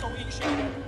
收音迅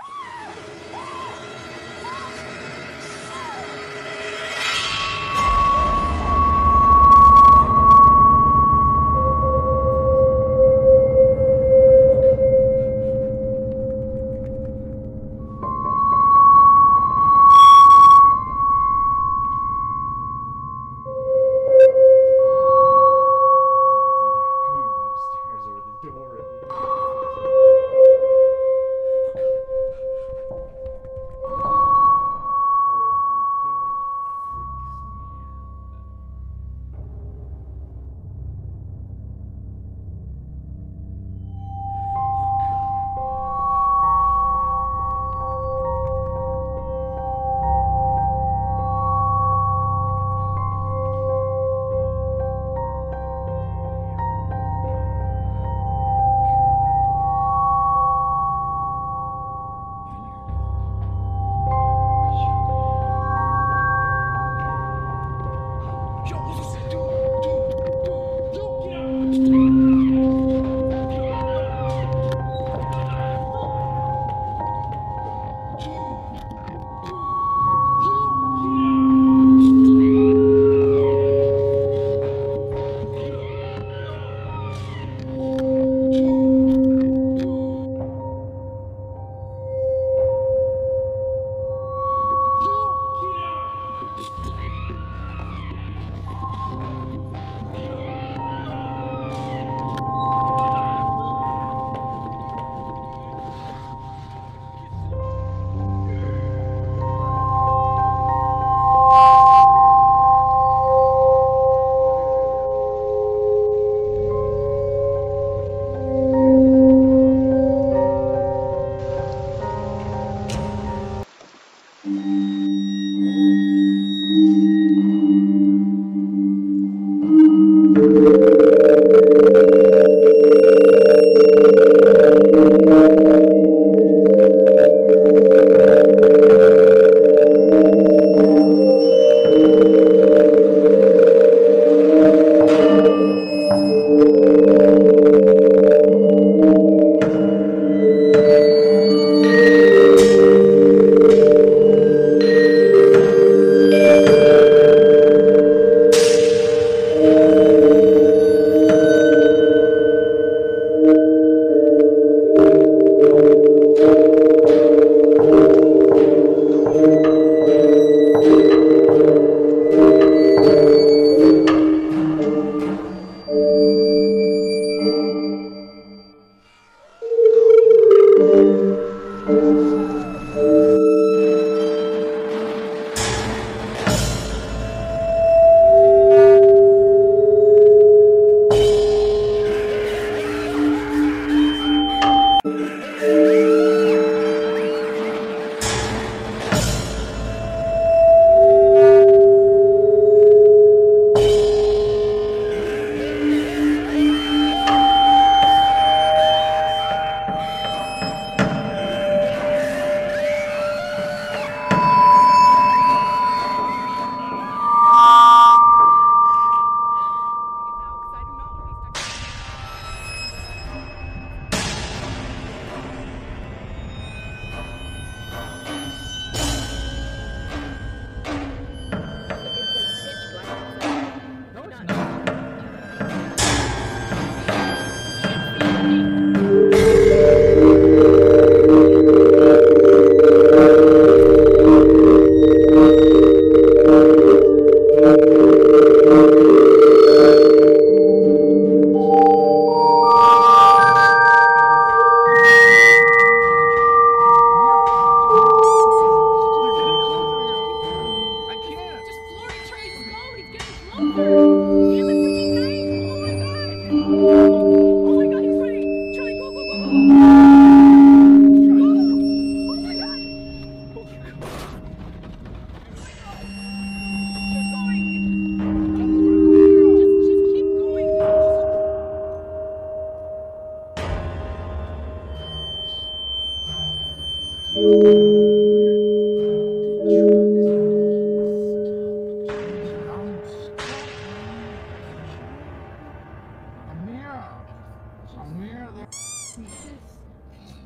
Just,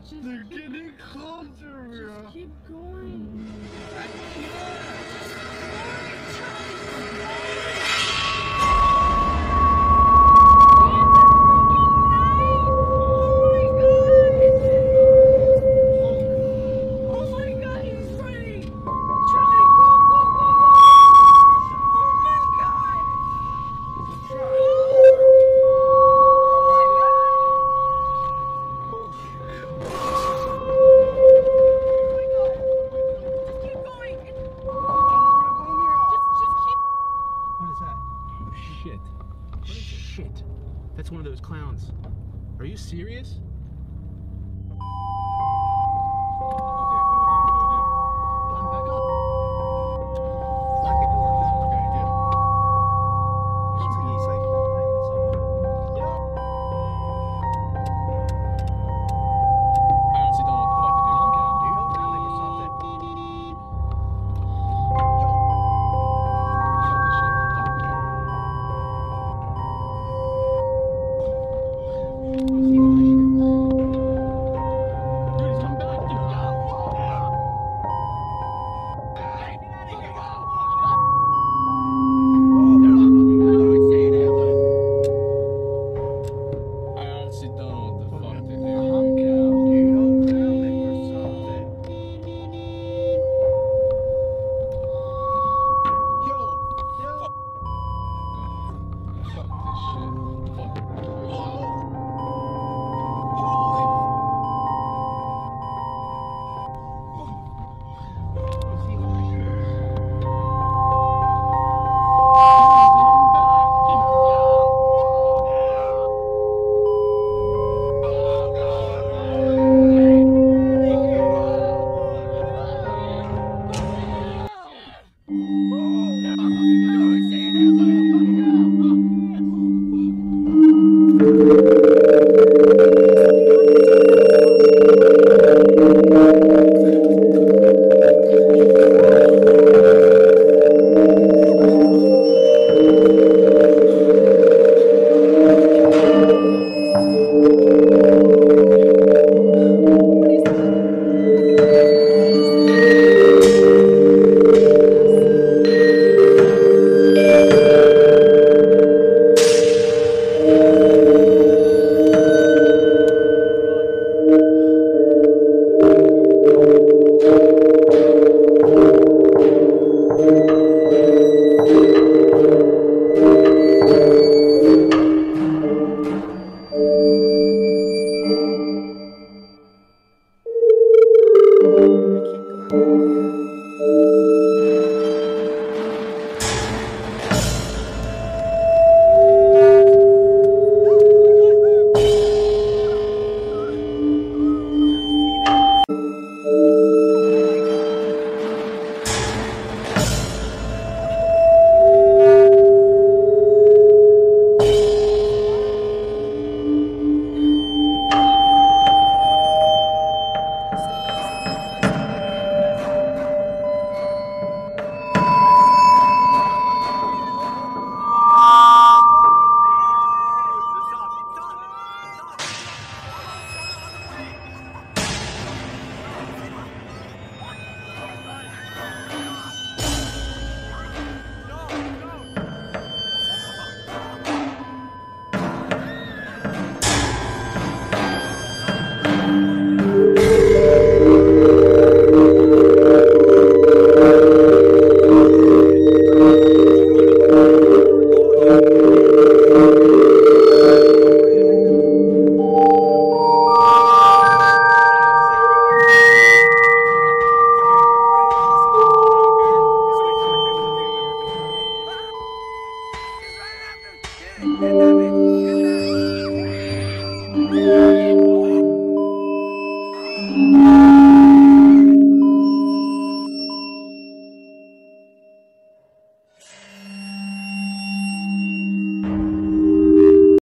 just They're getting closer. Just keep going. I can't. Are you serious?